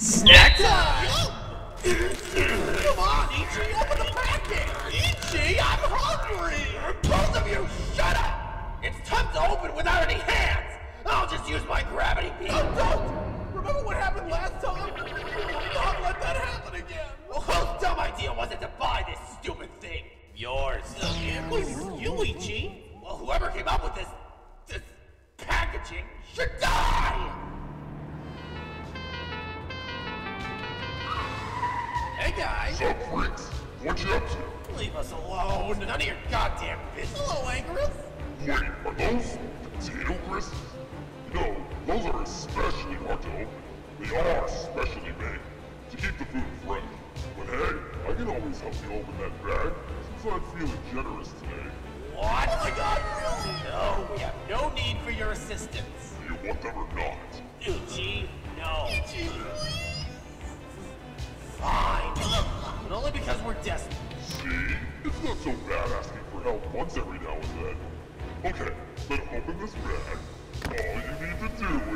Snack time! Come on, Ichi, open the package! Ichi, I'm hungry! Both of you, shut up! It's tough to open without any hands! I'll just use my gravity beam. Oh, don't! Remember what happened last time? Don't let that happen again! Well, whose dumb idea was it to buy this stupid thing? Yours. It you, Ichi. Well, whoever came up with this, this packaging should die! Hey, guys. Sup, freaks? What you up to? Leave us alone. None of your goddamn business. Hello, Anguirus. Wait, are those potato crisps? No, those are especially hard to open. They are specially made to keep the food fresh. But hey, I can always help you open that bag since I'm feeling generous today. What? Oh my god, really? No, we have no need for your assistance. Do you want them or not? Uchi, no. Ichi, please. Desperate. See? It's not so bad asking for help once every now and then. Okay, then open this bag. All you need to do.